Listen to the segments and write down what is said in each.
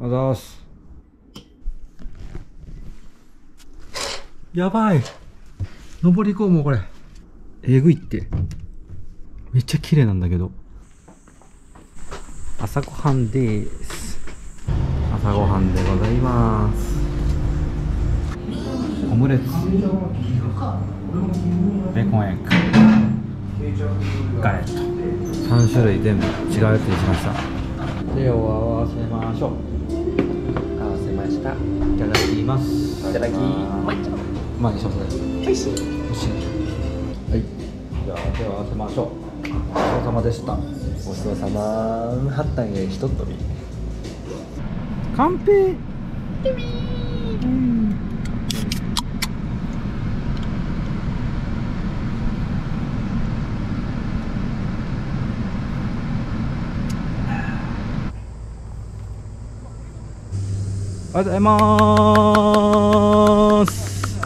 あざーす。やばい。登り行こう、もうこれ。えぐいって。めっちゃ綺麗なんだけど。朝ごはんです。朝ごはんでございます。オムレツ。ベーコンエッグ。ガレット。3種類全部違うやつにしました。手を合わせましょう。いただきます。いただきます。まあ、一緒です。美味しい。美味しい。はい。じゃあ、手を合わせましょう。ごちそうさまでした。ごちそうさまハッタンへひとっ飛び完璧。おはようございます。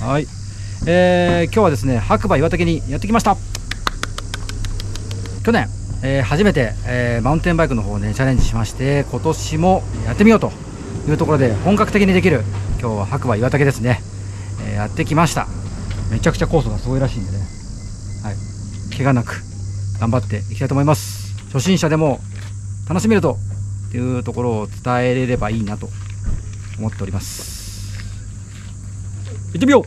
はい、えー、今日はですね白馬岩岳にやってきました。去年、えー初めて、えーマウンテンバイクの方をねチャレンジしまして今年もやってみようというところで本格的にできる今日は白馬岩岳ですね、えーやってきました。めちゃくちゃコースがすごいらしいんでね。はい。怪我なく頑張っていきたいと思います。初心者でも楽しめるというところを伝えれればいいなと思っております。行ってみよう。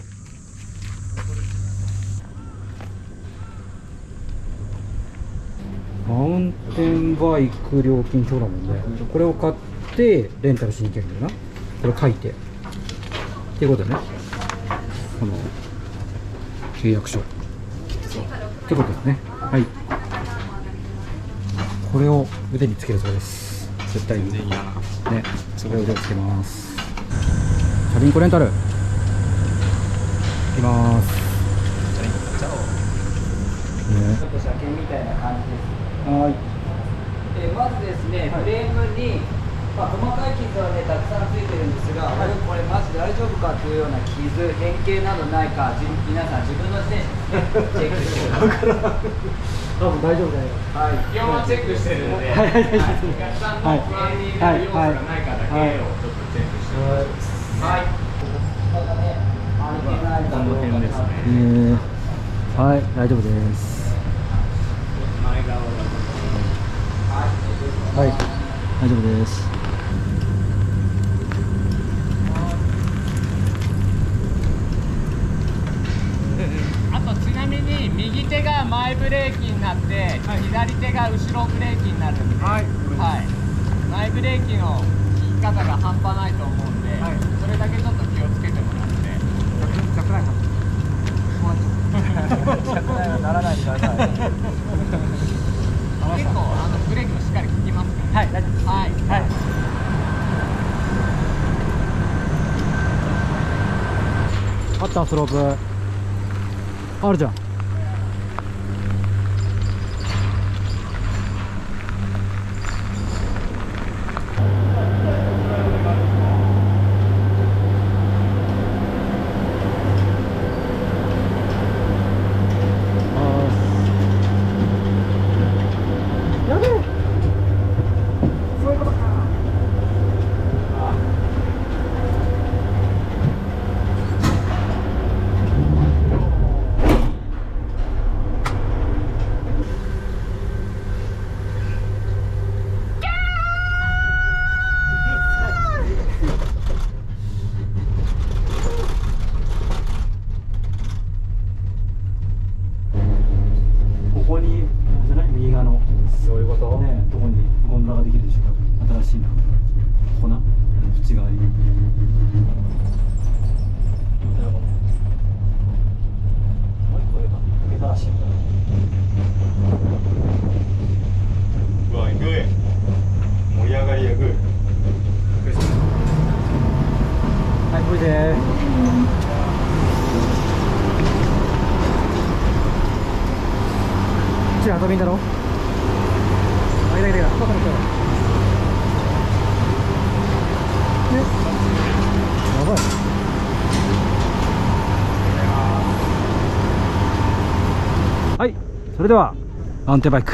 マウンテンバイク料金表だもんね。これを買ってレンタルしに行けるんだよな。これ書いて。っていうことでね。この契約書。ってことですね。はい。これを腕につけるそうです絶対にねそれを腕をつけます。チャリンコレンタル。いきます。ねちょっと車検みたいな感じです。はい。でまずですね、フレームに、まあ、細かい傷はね、たくさんついてるんですが、これマジ大丈夫かというような傷、変形などないか、じ 皆さん自分の自転チェックしてください。多分大丈夫だよはい。基本はチェックしてるので、はい。はい。はい。お客さんの不安になる要素がない。かだけをちょっとチェックしてます。はい。まだね、安定ない。ですねえー、はい。大丈夫です前側がはい。大丈夫ですあとちなみに右手が前ブレーキになって、左手が後ろブレーキになるんで、はい。前ブレーキの効き方が半端ないと思うんで、それだけちょっと気をつけてもらって。ならないでくだ。さい。結構あのブレーキもしっかり効きますから。はい、大丈夫です。はい。はい。あったスロープあるじゃんはいそれではマウンテンバイク。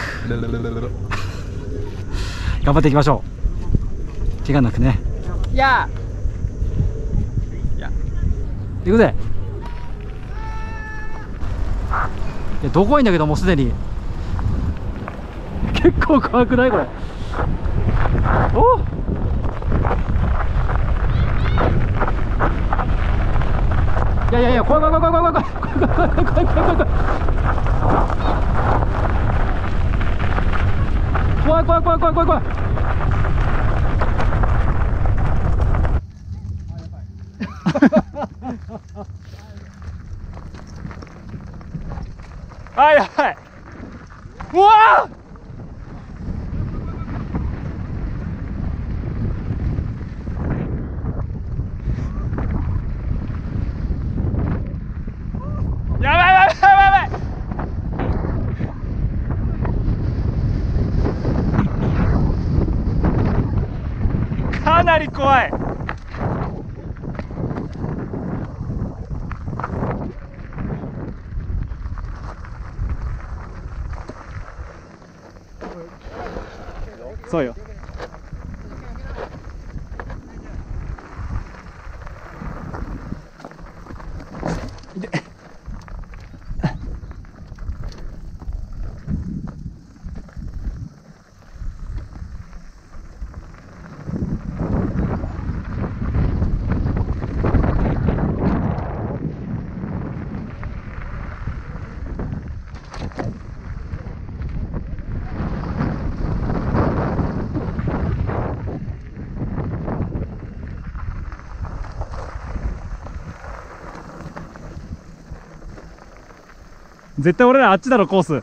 頑張っていきましょう。怪我なくね。いや。行くぜ。いやどこはいいんだけどもうすでに。結構怖くないこれ。お。いやいやいや怖い怖い怖い怖い怖い怖い怖い怖い怖い怖い怖い怖い快快快快快快怖い。そうよ。絶対俺らあっちだろコース。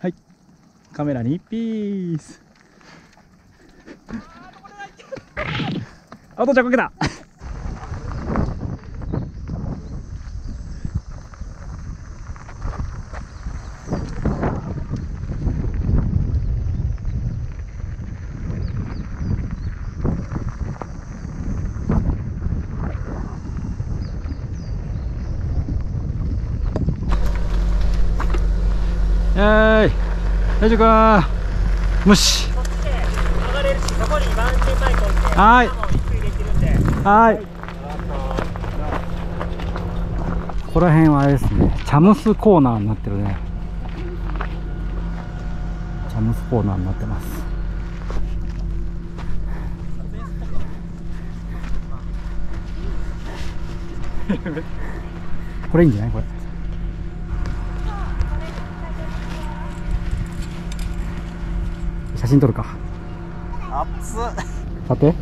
はい。カメラにピース。あとちゃんこけたえーい大丈夫か？無視。上がれるし、はい。はい。ここら辺はあれですね。チャムスコーナーになってるね。チャムスコーナーになってます。これいいんじゃない？これ。真撮るか。熱っ。立て。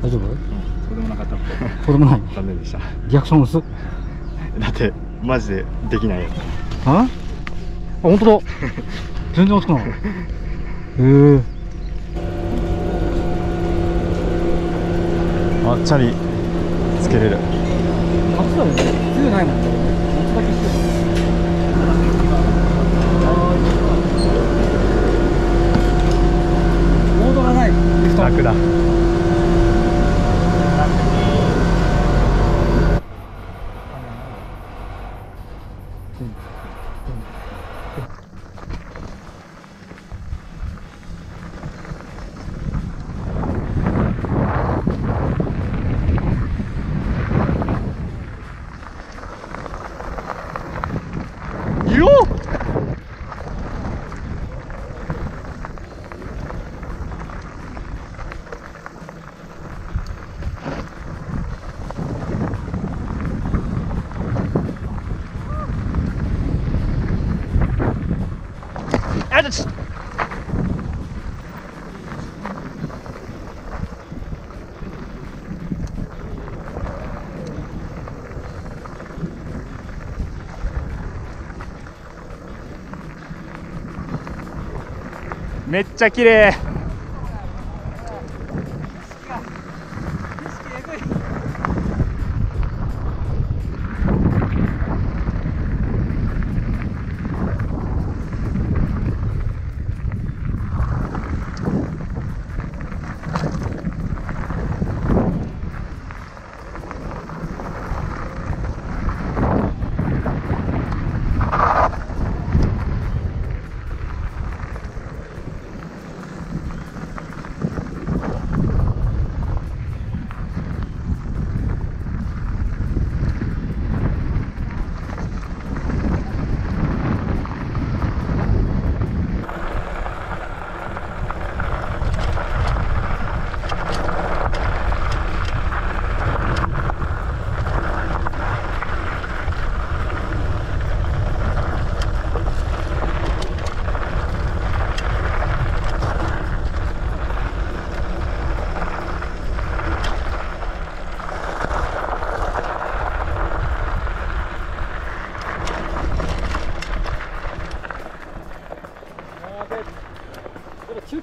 大丈夫？そうでもなかったそうでもない。残念でした。リアクション薄。っだってマジでできないよ。あ？あ本当だ。全然熱くない。へえ。あチャリつけれる。夏だよね。冬ないもん夏だけしてモードがないリフト楽だよっあちょっとめっちゃ綺麗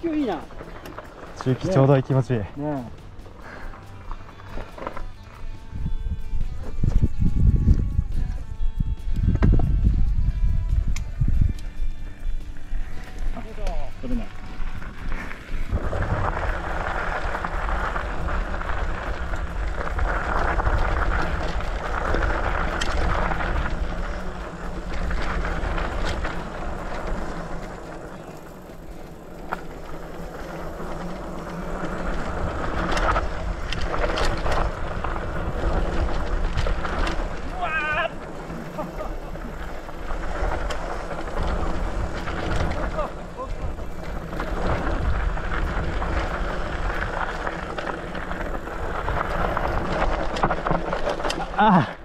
中級いいな。中期ちょうどいい気持ち。いい、ね取 Ah.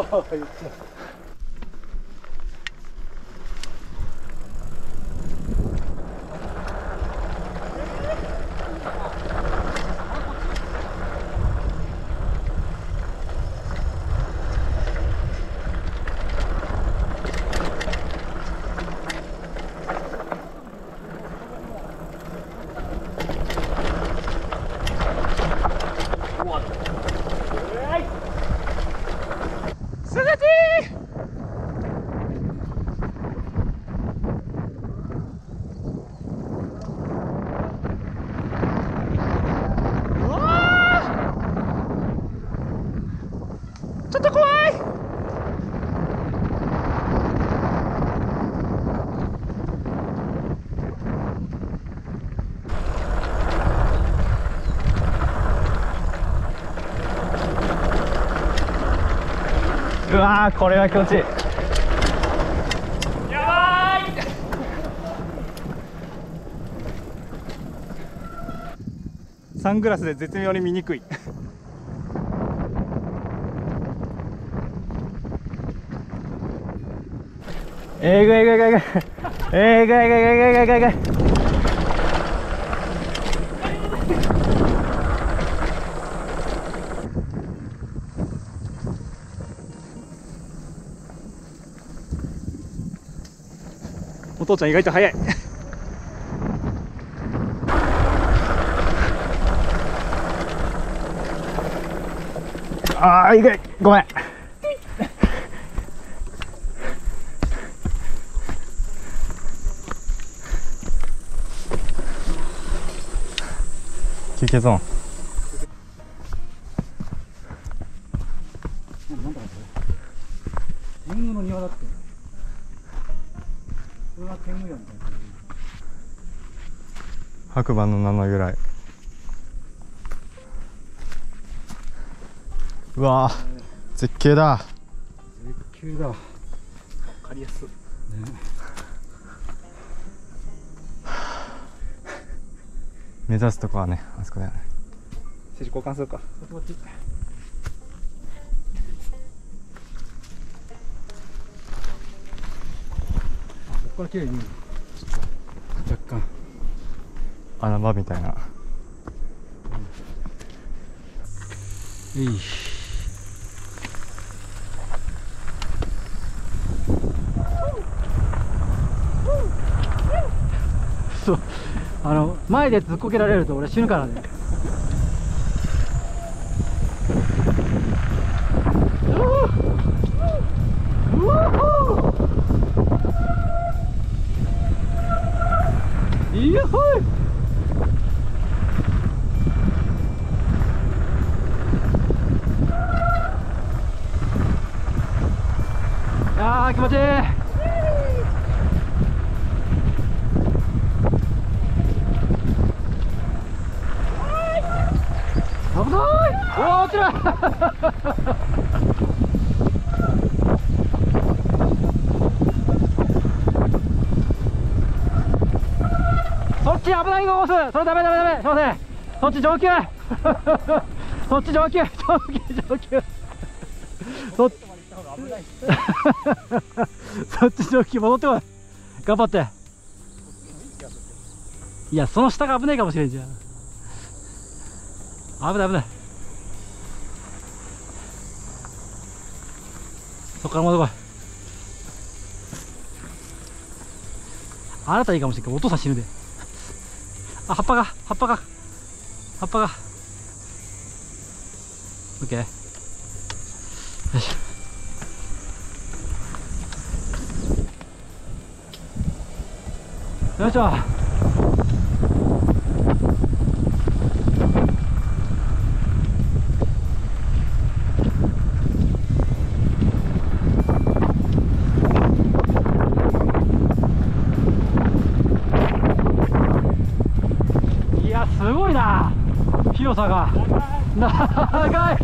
Oh, うわーこれは気持ちいい。サングラスで絶妙に見にくい。えぐいえぐいえぐい。えぐいえぐいえぐいえぐいえぐいえぐいえぐい父ちゃん意外と早い。ああ意外。ごめん。休憩ゾーン白馬の名の由来うわー絶景だ。絶景だ。かりやす。目指すとこはねあそこだよね。交換するか。あここから綺麗に見える穴場みたいな。いいそう。あの前でずっこけられると俺死ぬからねうわいやほいあー気持ちいい。危ない。おー落ちる。そっち危ないよ押すそれダメダメダメ。すいません。そっち上級。そっち上級。上 級上級。そっち そっち上級戻ってこい。頑張って。いやその下が危ないかもしれんじゃん。危ない危ない。そっから戻ってこいあなたいいかもしれんけどお父さん死ぬで。あ葉っぱが葉っぱが。葉っぱが。オッケーよいしょ。よいしょ。いやすごいな。広さが。長い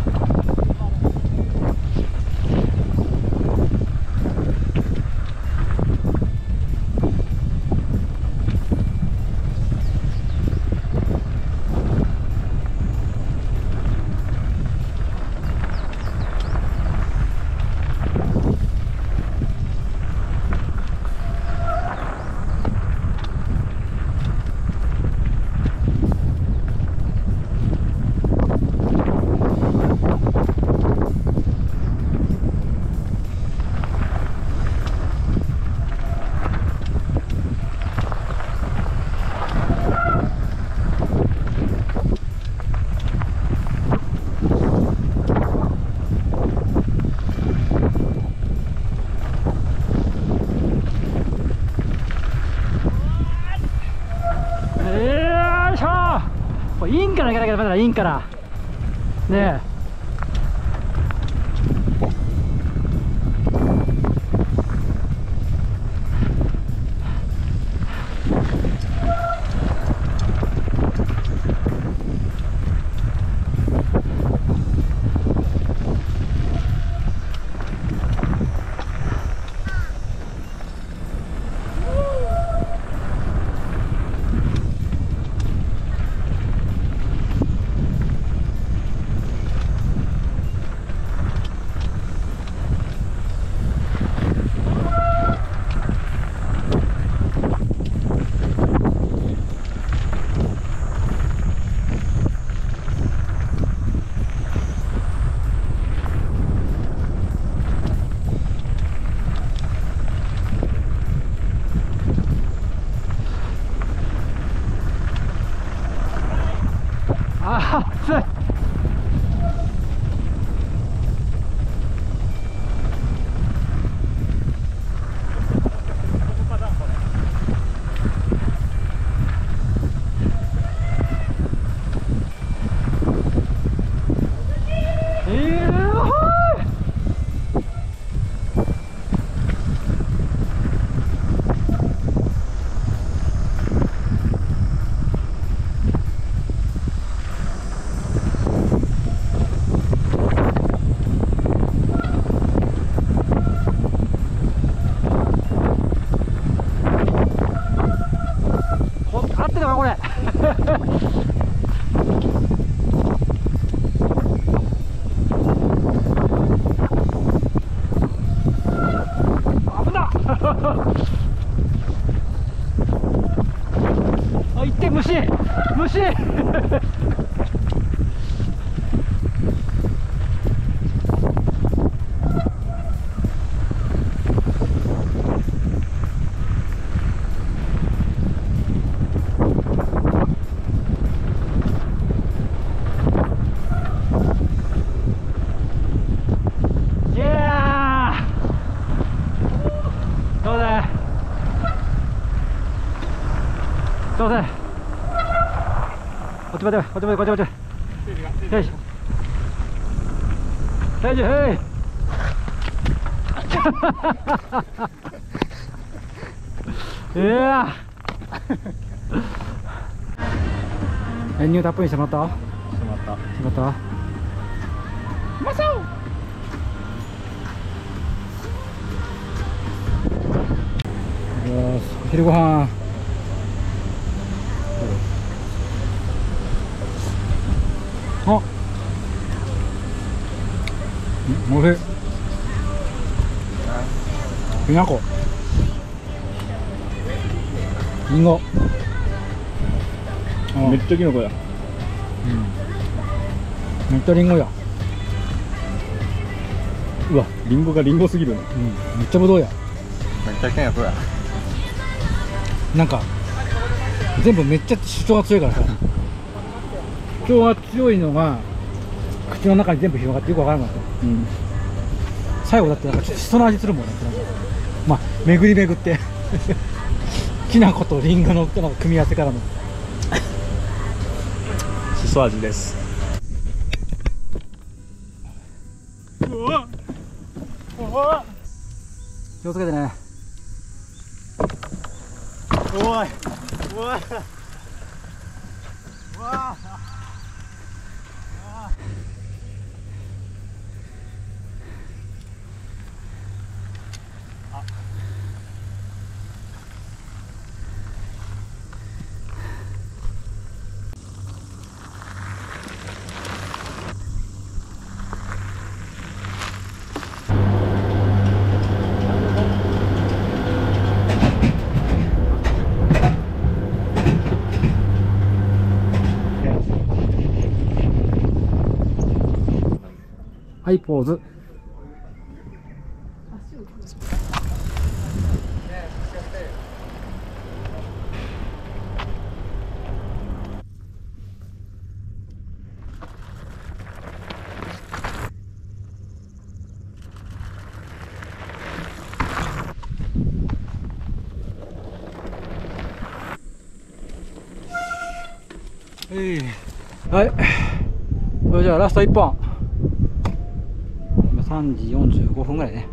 よいしょこれインから行かなきゃダメだインから。ねえ。こっちまでこっちまでこっちまでよし大丈夫はい。いや練乳たっぷりしてもらった？しまった。してもらった？よしお昼ご飯。っちゃキノコや。めっちゃりんごや。うわリンゴがリンゴすぎるね。うん。めっちゃぶどうや。めっちゃけんやつや。なんか全部めっちゃ主張が強いからさ。主張が強いのが口の中に全部広がってよくわからなかったうん。最後だってなんかちょっとしその味するもんね。まあ巡り巡って。きな粉とりんごの組み合わせからのソ味です。うわうわ気をつけてね。おい。おい。はいポーズ。はい。それじゃあラスト1本。今3時45分ぐらいね。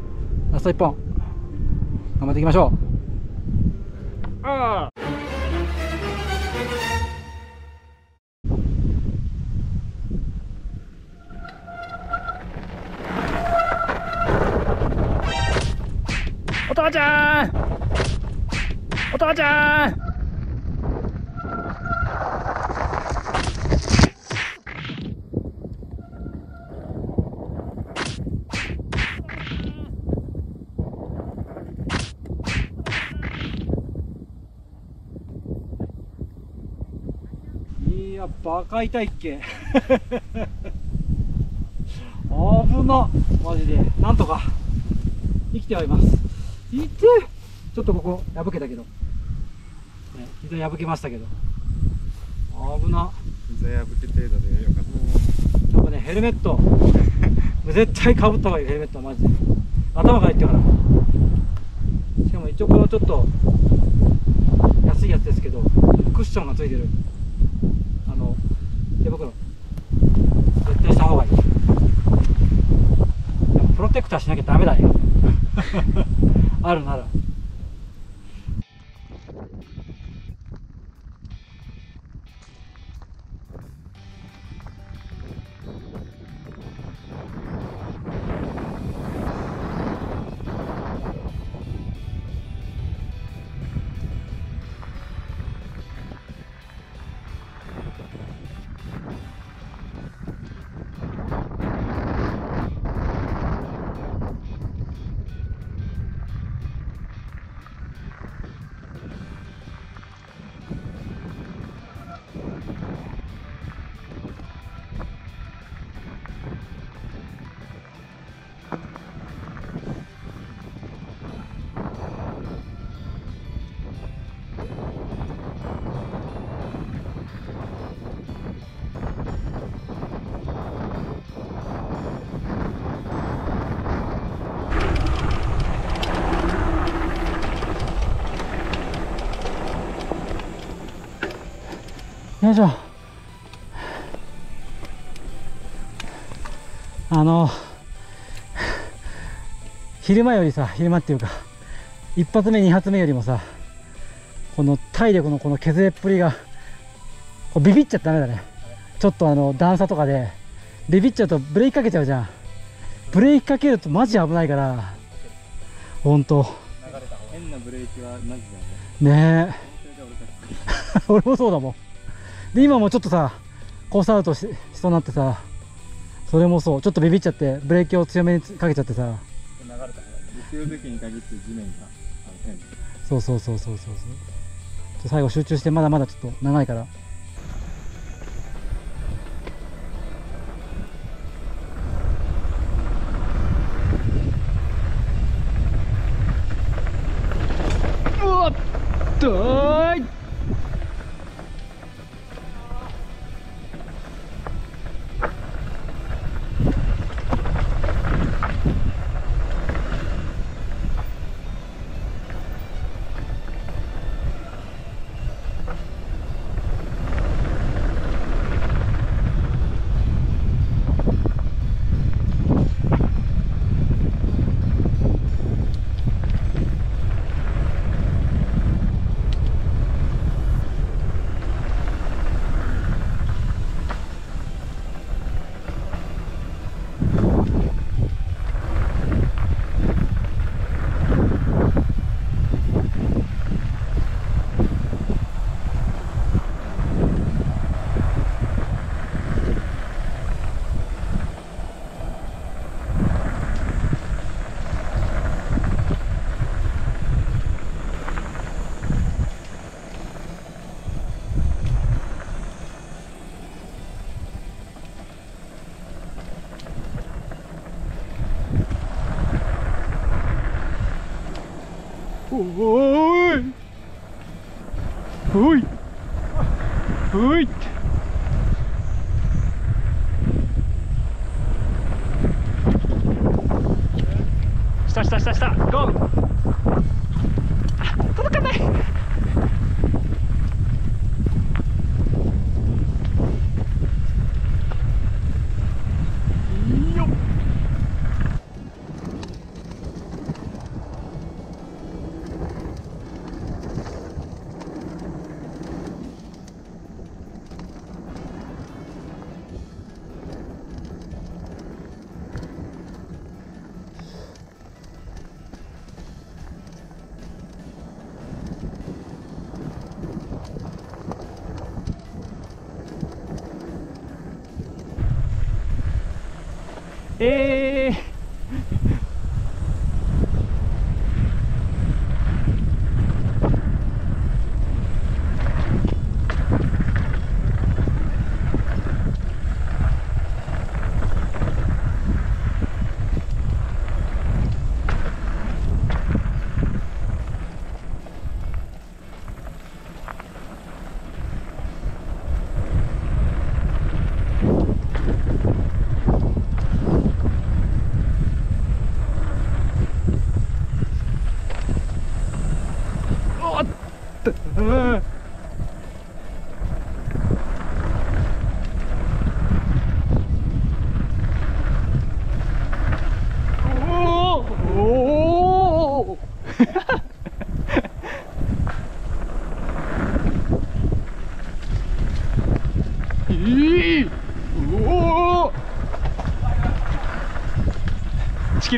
ラスト1本。頑張っていきましょう。ああ。お父ちゃん。お父ちゃん。いやバカ痛いっけ危なマジで。なんとか。生きてはいます。いてちょっとここ破けたけど、ね、膝破けましたけど。危な艶吹き程度でよかった。やっぱねヘルメット。絶対かぶった方がいいヘルメットはマジで。頭が入ってるから。しかも一応このちょっと安いやつですけどクッションがついてる袋。絶対した方がいい。でもプロテクターしなきゃダメだよ。あるならいしょあの昼間よりさ昼間っていうか一発目二発目よりもさこの体力のこの削れっぷりがこうビビっちゃダメだね。ちょっとあの段差とかでビビっちゃうとブレーキかけちゃうじゃん。ブレーキかけるとマジ危ないからほんと変なブレーキはマジだよね。ねえ。俺もそうだもんで今もちょっとさコースアウトししそうになってさそれもそう。ちょっとビビっちゃってブレーキを強めにかけちゃってさ。そういう時に限って地面がそうそうそうそうそうそう。最後集中してまだまだちょっと長いからおーい。おい。おい。下下下下。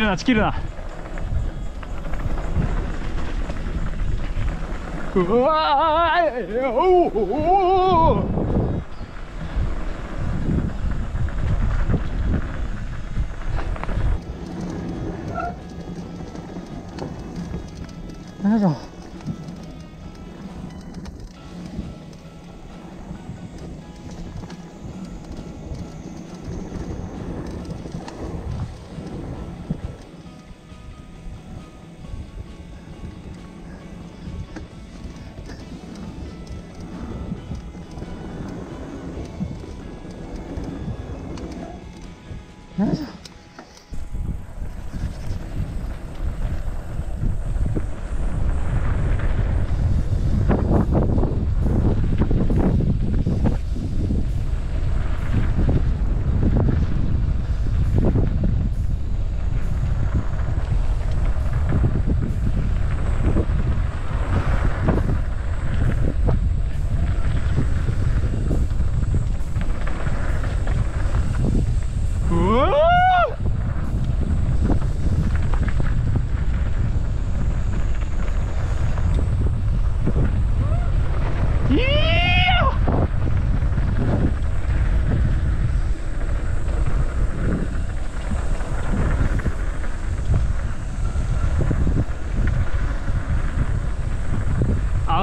るなちきるな。うわーおお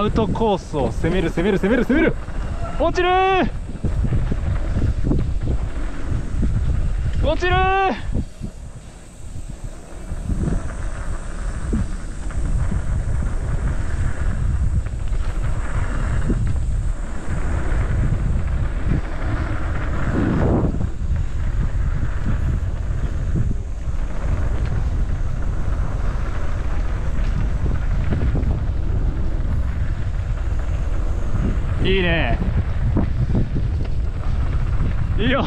アウトコースを攻める攻める攻める攻める。落ちるー落ちるーいいねいいよ。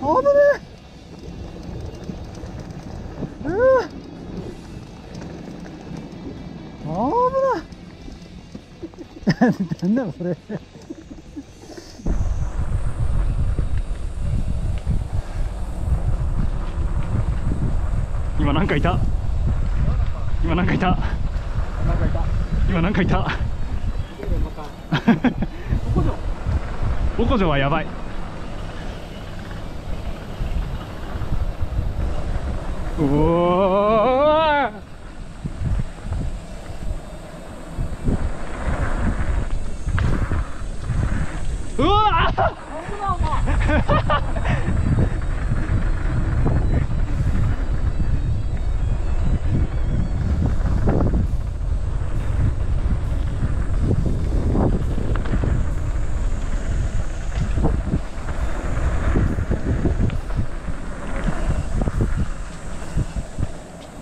危ねえ。うわ危ないなんだこれなんかいた。今なんかいた。今なんかいた。おこじょ。はやばい。おおうわ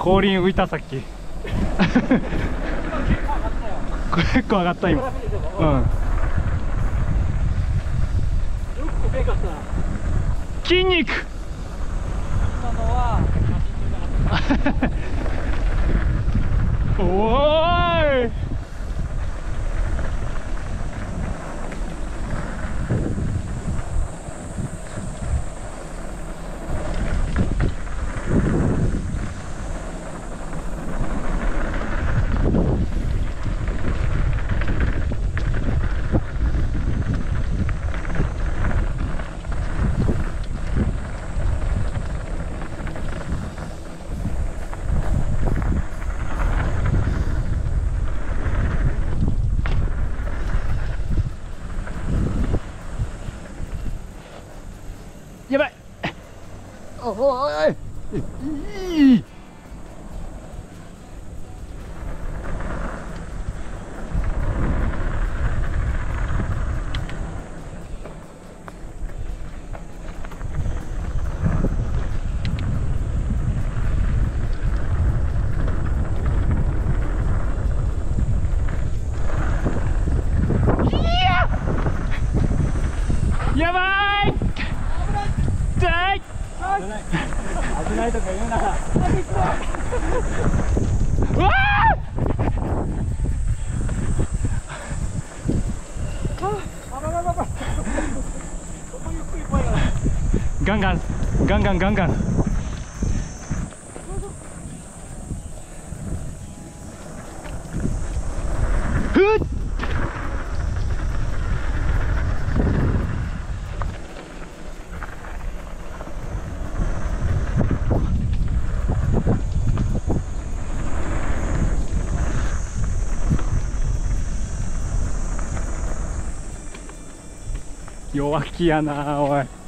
後輪浮いたさっき結構上がった今。うん。筋肉おーいやばいおおいいいやばい痛い危ないとか言ううわーガンガンガンガンガンガン。ふっ。弱気やなおい。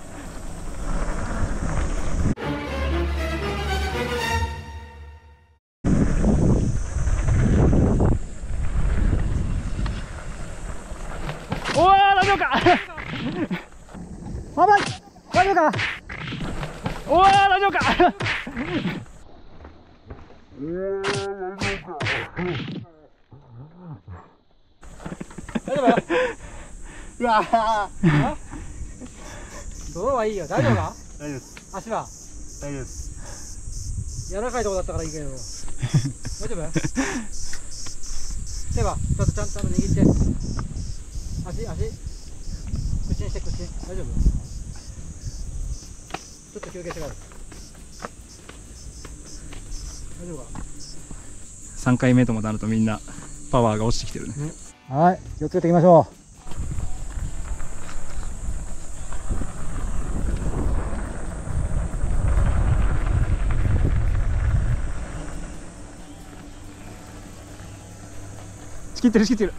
うわ泥はいいよ。大丈夫か？大丈夫です。足は大丈夫です。柔らかいとこだったからいいけど。大丈夫？手はちょっとちゃんとちゃんと握って。足足。屈伸して屈伸。大丈夫？ちょっと休憩してから。大丈夫か？3回目ともなるとみんなパワーが落ちてきてるね。はい。気をつけていきましょ仕切ってる仕切ってる。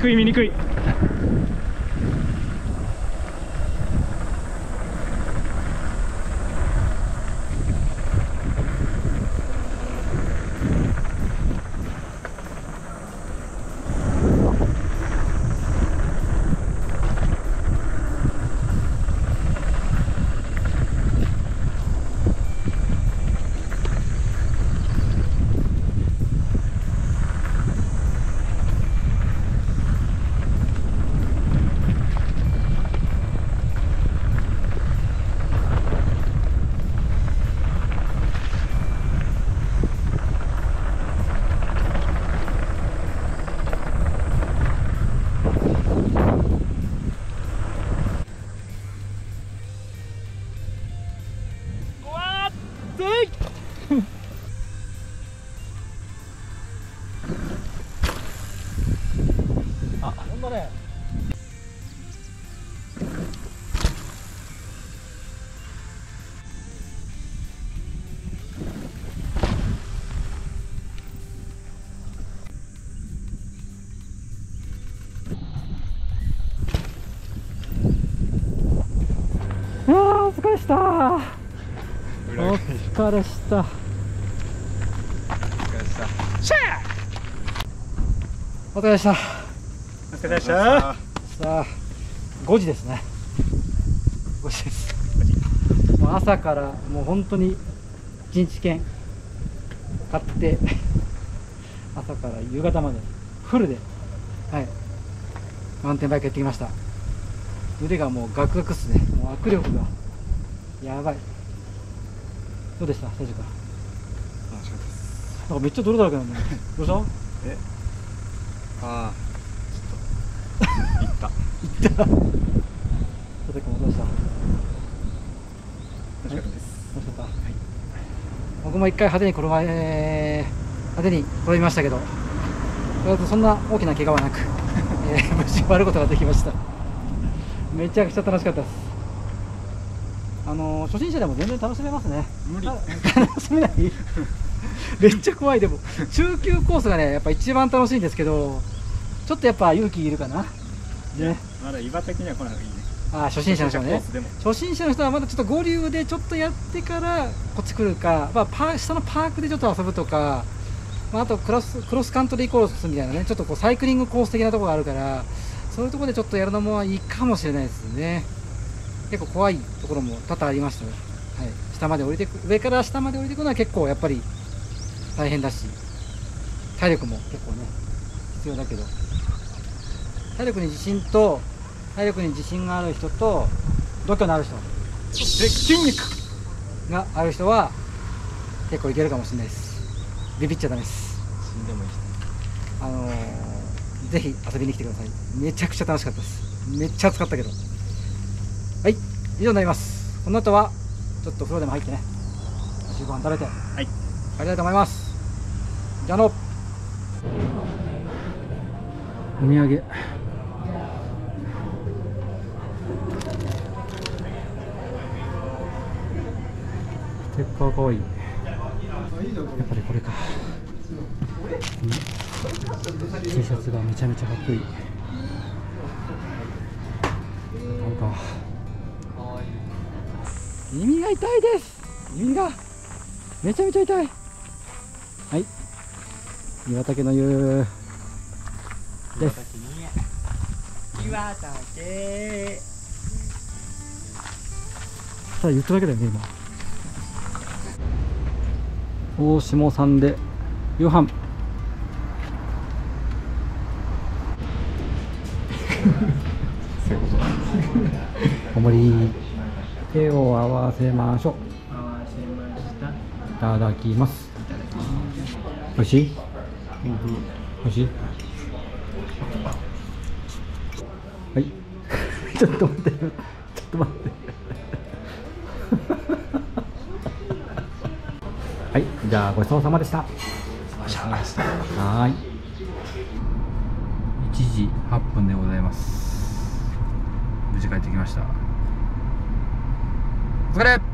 くい見にくい。疲れした。お疲れした。お疲れでした。お疲れ様でした。さあ5時ですね。5時です。もう朝からもう本当に一日券買って朝から夕方までフルではい。マウンテンバイクやってきました。腕がもうガクガクっすね。もう握力がやばい。どうでした？最初から楽しかったです。なんかめっちゃ泥だらけなんだよ。どうした？ああちょっと。行った。佐々木もどうした？楽しかったです。楽しかった、僕も一回派手に転が、えー派手に転びましたけどそんな大きな怪我はなく、えー無事終わることができました。めちゃくちゃ楽しかったですあのー初心者でも全然楽しめますね。無理。た楽しめない？めっちゃ怖いでも。中級コースがねやっぱ一番楽しいんですけどちょっとやっぱ勇気いるかな。ね。まだ岩滝には来ない方がいいね。あー初心者の人はね。初心者の人はまだちょっと合流でちょっとやってからこっち来るか、まあ、パー下のパークでちょっと遊ぶとか、まあ、あとクロスクロスカントリーコースみたいなねちょっとこうサイクリングコース的なところがあるからそういうところでちょっとやるのもいいかもしれないですね結構怖いところも多々ありましたね、はい、下まで降りてく上から下まで降りてくのは結構やっぱり大変だし体力も結構ね必要だけど。体力に自信と体力に自信がある人と度胸のある人。で筋肉。がある人は結構いけるかもしれないです。ビビっちゃダメです。死んでもいいしあのーぜひ遊びに来てください。めちゃくちゃ楽しかったです。めっちゃ暑かったけどはい以上になります。この後はちょっと風呂でも入ってね。お昼ご飯食べて。はい。帰りたいと思います。じゃあの。お土産。ステッカーかわいい。やっぱりこれか、うん。T シャツがめちゃめちゃかっこいい。なんか耳が痛いです。耳が。めちゃめちゃ痛い。はい。岩竹の湯。です。岩竹ただ言っただけだよね今大下さんで夕飯おもり手を合わせましょう。いただきます。おいしい？おいしい？はい。ちょっと待って。ちょっと待って。はい。じゃあごちそうさまでした。はーい。1時8分でございます。無事帰ってきましたお疲れ。